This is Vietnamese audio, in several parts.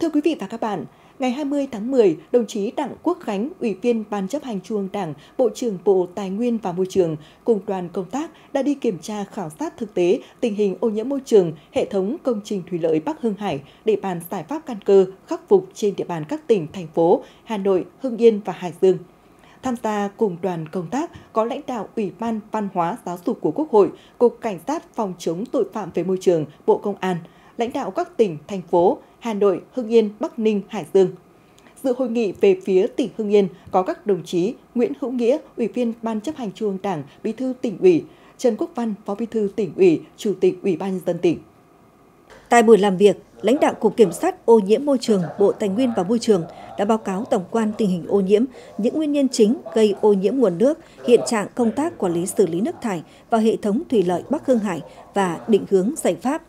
Thưa quý vị và các bạn, ngày 20 tháng 10, đồng chí Đặng Quốc Khánh, Ủy viên Ban chấp hành Trung ương Đảng, Bộ trưởng Bộ Tài nguyên và Môi trường cùng đoàn công tác đã đi kiểm tra khảo sát thực tế tình hình ô nhiễm môi trường, hệ thống công trình thủy lợi Bắc Hưng Hải để bàn giải pháp căn cơ khắc phục trên địa bàn các tỉnh, thành phố Hà Nội, Hưng Yên và Hải Dương. Tham gia cùng đoàn công tác có lãnh đạo Ủy ban Văn hóa Giáo dục của Quốc hội, Cục Cảnh sát phòng chống tội phạm về môi trường, Bộ Công an, lãnh đạo các tỉnh, thành phố Hà Nội, Hưng Yên, Bắc Ninh, Hải Dương. Dự hội nghị về phía tỉnh Hưng Yên có các đồng chí Nguyễn Hữu Nghĩa, Ủy viên Ban chấp hành Trung ương Đảng, Bí thư tỉnh ủy, Trần Quốc Văn, Phó Bí thư tỉnh ủy, Chủ tịch Ủy ban nhân dân tỉnh. Tại buổi làm việc, lãnh đạo Cục Kiểm sát ô nhiễm môi trường, Bộ Tài nguyên và Môi trường đã báo cáo tổng quan tình hình ô nhiễm, những nguyên nhân chính gây ô nhiễm nguồn nước, hiện trạng công tác quản lý xử lý nước thải và hệ thống thủy lợi Bắc Hưng Hải và định hướng giải pháp.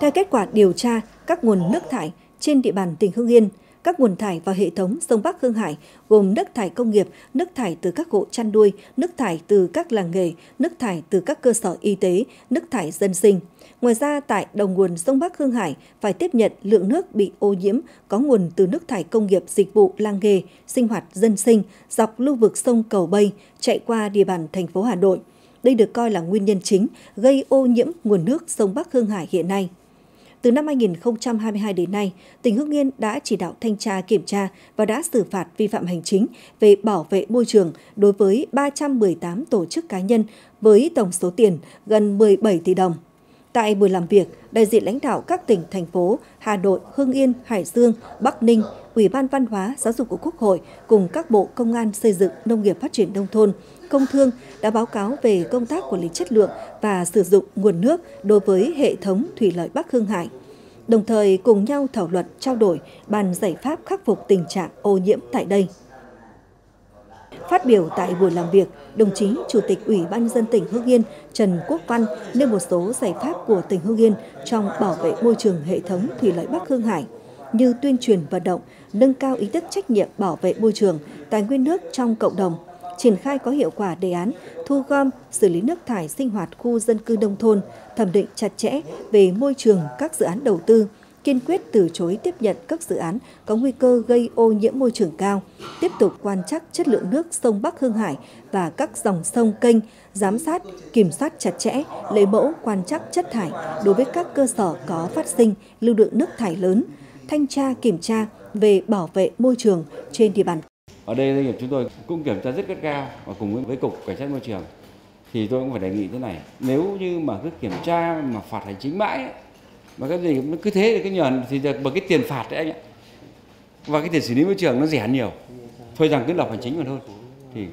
Theo kết quả điều tra các nguồn nước thải trên địa bàn tỉnh Hưng Yên, các nguồn thải vào hệ thống sông Bắc Hưng Hải gồm nước thải công nghiệp, nước thải từ các hộ chăn nuôi, nước thải từ các làng nghề, nước thải từ các cơ sở y tế, nước thải dân sinh. Ngoài ra, tại đầu nguồn sông Bắc Hưng Hải phải tiếp nhận lượng nước bị ô nhiễm có nguồn từ nước thải công nghiệp dịch vụ làng nghề, sinh hoạt dân sinh dọc lưu vực sông Cầu Bây chạy qua địa bàn thành phố Hà Nội. Đây được coi là nguyên nhân chính gây ô nhiễm nguồn nước sông Bắc Hương Hải hiện nay. Từ năm 2022 đến nay, tỉnh Hưng Yên đã chỉ đạo thanh tra kiểm tra và đã xử phạt vi phạm hành chính về bảo vệ môi trường đối với 318 tổ chức cá nhân với tổng số tiền gần 17 tỷ đồng. Tại buổi làm việc, đại diện lãnh đạo các tỉnh, thành phố Hà Nội, Hưng Yên, Hải Dương, Bắc Ninh, Ủy ban Văn hóa, Giáo dục của Quốc hội cùng các bộ Công an xây dựng, Nông nghiệp phát triển nông thôn, Công Thương đã báo cáo về công tác quản lý chất lượng và sử dụng nguồn nước đối với hệ thống thủy lợi Bắc Hưng Hải. Đồng thời cùng nhau thảo luận trao đổi bàn giải pháp khắc phục tình trạng ô nhiễm tại đây. Phát biểu tại buổi làm việc, đồng chí Chủ tịch Ủy ban nhân dân tỉnh Hưng Yên Trần Quốc Văn nêu một số giải pháp của tỉnh Hưng Yên trong bảo vệ môi trường hệ thống thủy lợi Bắc Hưng Hải như tuyên truyền vận động, nâng cao ý thức trách nhiệm bảo vệ môi trường, tài nguyên nước trong cộng đồng, triển khai có hiệu quả đề án thu gom, xử lý nước thải sinh hoạt khu dân cư nông thôn, thẩm định chặt chẽ về môi trường các dự án đầu tư, kiên quyết từ chối tiếp nhận các dự án có nguy cơ gây ô nhiễm môi trường cao, tiếp tục quan trắc chất lượng nước sông Bắc Hưng Hải và các dòng sông kênh, giám sát, kiểm soát chặt chẽ, lấy mẫu quan trắc chất thải đối với các cơ sở có phát sinh lưu lượng nước thải lớn, thanh tra kiểm tra về bảo vệ môi trường trên địa bàn. Ở đây doanh nghiệp chúng tôi cũng kiểm tra rất gắt cao và cùng với cục cảnh sát môi trường thì tôi cũng phải đề nghị thế này nếu như mà cứ kiểm tra mà phạt hành chính mãi mà cái gì nó cứ thế thì cái nhờn thì bằng cái tiền phạt đấy anh ạ. Và cái tiền xử lý môi trường nó rẻ hơn nhiều. Thôi rằng cứ lập hành chính còn hơn thì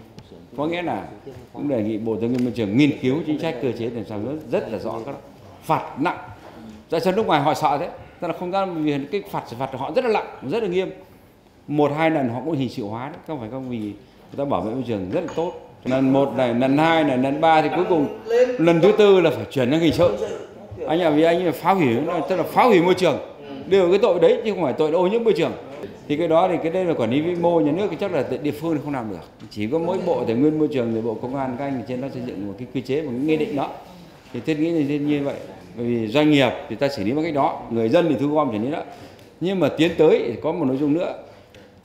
có nghĩa là cũng đề nghị bộ tài nguyên môi trường nghiên cứu chính sách cơ chế làm sao nó rất là rõ các phạt nặng. Tại sao nước ngoài họ sợ thế? Tức là không ra vì cái phạt xử phạt của họ rất là nặng rất là nghiêm. Một hai lần họ cũng hình sự hóa đấy. Không phải không vì người ta bảo vệ môi trường rất là tốt. Lần một này lần hai này lần ba thì cuối cùng lần thứ tư là phải chuyển sang hình sự anh là vì anh phá hủy tức là phá hủy môi trường. Đều cái tội đấy chứ không phải tội ô nhiễm môi trường. Thì cái đó thì cái đây là quản lý vĩ mô nhà nước thì chắc là địa phương không làm được. Chỉ có mỗi bộ tài nguyên môi trường rồi bộ công an các anh trên đó xây dựng một cái quy chế một cái nghị định đó. Thì thiết nghĩ là như vậy. Bởi vì doanh nghiệp thì ta xử lý bằng cách đó người dân thì thu gom xử lý đó. Nhưng mà tiến tới thì có một nội dung nữa.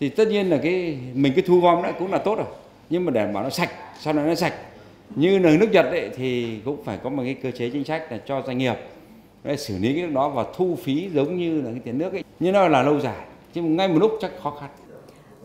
Thì tất nhiên là cái mình cái thu gom đó cũng là tốt rồi. Nhưng mà để bảo nó sạch sau này nó sạch. Như là nước Nhật ấy, thì cũng phải có một cái cơ chế chính sách là cho doanh nghiệp để xử lý cái đó và thu phí giống như là cái tiền nước ấy nhưng nó là lâu dài chứ ngay một lúc chắc khó khăn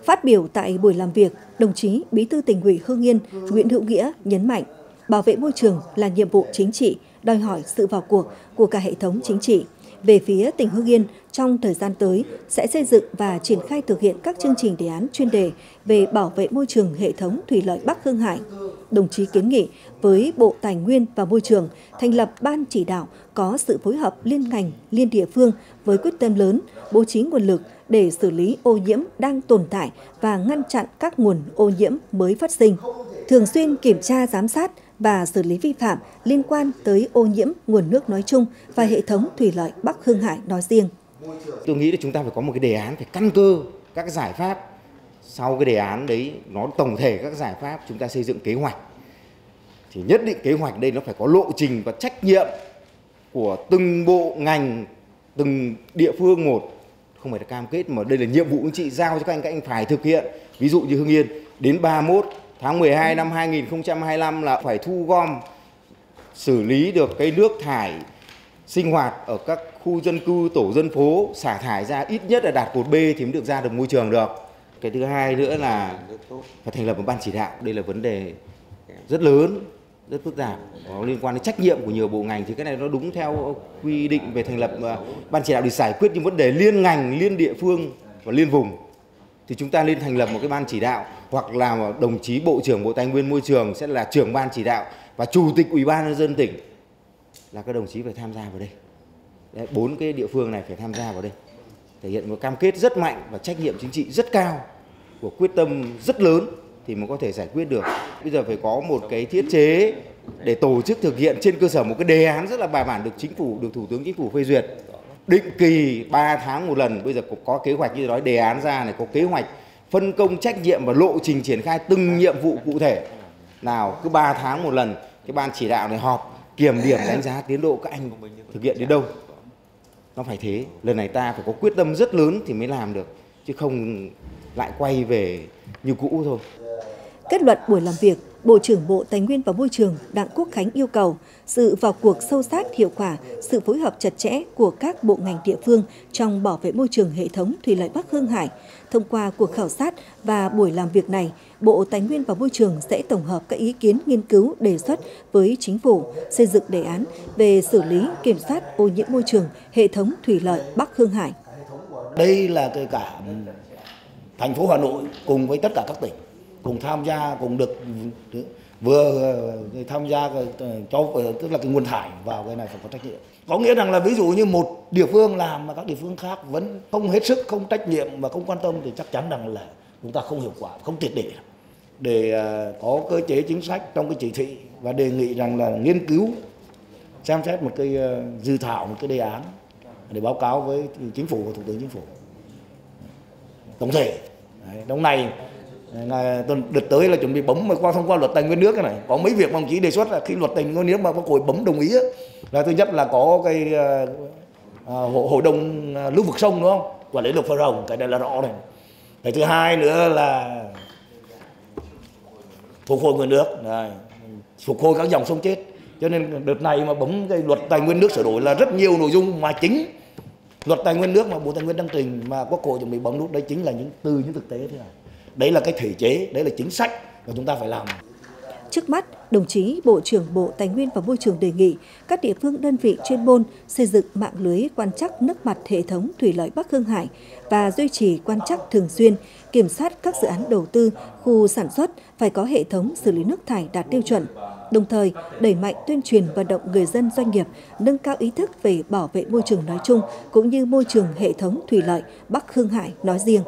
Phát biểu tại buổi làm việc, đồng chí Bí thư tỉnh ủy Hương Yên Nguyễn Hữu Nghĩa nhấn mạnh, bảo vệ môi trường là nhiệm vụ chính trị, đòi hỏi sự vào cuộc của cả hệ thống chính trị. Về phía tỉnh Hưng Yên, trong thời gian tới sẽ xây dựng và triển khai thực hiện các chương trình đề án chuyên đề về bảo vệ môi trường hệ thống thủy lợi Bắc Hưng Hải. Đồng chí kiến nghị với Bộ Tài nguyên và Môi trường thành lập ban chỉ đạo có sự phối hợp liên ngành, liên địa phương với quyết tâm lớn, bố trí nguồn lực để xử lý ô nhiễm đang tồn tại và ngăn chặn các nguồn ô nhiễm mới phát sinh. Thường xuyên kiểm tra giám sát và xử lý vi phạm liên quan tới ô nhiễm nguồn nước nói chung và hệ thống thủy lợi Bắc Hưng Hải nói riêng. Tôi nghĩ là chúng ta phải có một cái đề án phải căn cơ các giải pháp. Sau cái đề án đấy nó tổng thể các giải pháp chúng ta xây dựng kế hoạch. Thì nhất định kế hoạch đây nó phải có lộ trình và trách nhiệm của từng bộ ngành, từng địa phương một. Không phải là cam kết mà đây là nhiệm vụ chính trị giao cho các anh các anh phải thực hiện. Ví dụ như Hưng Yên đến 31 tháng 12 năm 2025 là phải thu gom xử lý được cái nước thải sinh hoạt ở các khu dân cư tổ dân phố xả thải ra ít nhất là đạt cột B thì mới được ra được môi trường được cái thứ hai nữa là phải thành lập một ban chỉ đạo. Đây là vấn đề rất lớn, rất phức tạp. Có liên quan đến trách nhiệm của nhiều bộ ngành thì cái này nó đúng theo quy định về thành lập ờ, ban chỉ đạo để giải quyết những vấn đề liên ngành, liên địa phương và liên vùng. Thì chúng ta nên thành lập một cái ban chỉ đạo hoặc là đồng chí bộ trưởng bộ tài nguyên môi trường sẽ là trưởng ban chỉ đạo và chủ tịch ủy ban nhân dân tỉnh là các đồng chí phải tham gia vào đây. Bốn cái địa phương này phải tham gia vào đây thể hiện một cam kết rất mạnh và trách nhiệm chính trị rất cao của quyết tâm rất lớn thì mới có thể giải quyết được. Bây giờ phải có một cái thiết chế để tổ chức thực hiện trên cơ sở một cái đề án rất là bài bản được chính phủ được thủ tướng chính phủ phê duyệt. Định kỳ 3 tháng một lần bây giờ có, có kế hoạch như nói đề án ra này có kế hoạch phân công trách nhiệm và lộ trình triển khai từng nhiệm vụ cụ thể. Nào cứ 3 tháng một lần cái ban chỉ đạo này họp kiểm điểm đánh giá tiến độ các anh thực hiện đến đâu nó phải thế. Lần này ta phải có quyết tâm rất lớn thì mới làm được, chứ không lại quay về như cũ thôi. Kết luận buổi làm việc, Bộ trưởng Bộ Tài nguyên và Môi trường Đặng Quốc Khánh yêu cầu sự vào cuộc sâu sát hiệu quả, sự phối hợp chặt chẽ của các bộ ngành địa phương trong bảo vệ môi trường hệ thống thủy lợi Bắc Hương Hải. Thông qua cuộc khảo sát và buổi làm việc này, Bộ Tài nguyên và Môi trường sẽ tổng hợp các ý kiến nghiên cứu đề xuất với chính phủ xây dựng đề án về xử lý kiểm soát ô nhiễm môi trường hệ thống thủy lợi Bắc Hương Hải. Đây là cái cả thành phố Hà Nội cùng với tất cả các tỉnh cùng tham gia cùng được vừa ờ, tham gia ờ, ờ, cho tức là cái nguồn thải vào cái này phải có trách nhiệm. Có nghĩa rằng là ví dụ như một địa phương làm mà các địa phương khác vẫn không hết sức không trách nhiệm và không quan tâm thì chắc chắn rằng là chúng ta không hiệu quả không triệt để để có cơ chế chính sách trong cái chỉ thị và đề nghị rằng là nghiên cứu xem xét một cái dự thảo một cái đề án để báo cáo với chính phủ và thủ tướng chính phủ. Tổng thể. Đấy, trong này tuần đợt tới là chuẩn bị bấm mà qua thông qua luật tài nguyên nước cái này. Có mấy việc mà ông chí đề xuất là khi luật tài nguyên nước mà có hội bấm đồng ý là thứ nhất là có cái uh, hội đồng ờ, lưu vực sông đúng không? Quản lý luật phơ rồng cái này là rõ này. Cái thứ hai nữa là phục hồi nguồn nước này phục hồi các dòng sông chết. Cho nên đợt này mà bấm cái luật tài nguyên nước sửa đổi là rất nhiều nội dung mà chính luật tài nguyên nước mà bộ tài nguyên đang trình mà quốc hội chuẩn bị bấm nút đấy chính là những từ những thực tế thế này đấy là cái thể chế đấy là chính sách mà chúng ta phải làm Trước mắt, đồng chí Bộ trưởng Bộ Tài nguyên và Môi trường đề nghị các địa phương đơn vị chuyên môn xây dựng mạng lưới quan trắc nước mặt hệ thống thủy lợi Bắc Hương Hải và duy trì quan trắc thường xuyên, kiểm soát các dự án đầu tư, khu sản xuất phải có hệ thống xử lý nước thải đạt tiêu chuẩn. Đồng thời, đẩy mạnh tuyên truyền vận động người dân doanh nghiệp nâng cao ý thức về bảo vệ môi trường nói chung cũng như môi trường hệ thống thủy lợi Bắc Hương Hải nói riêng.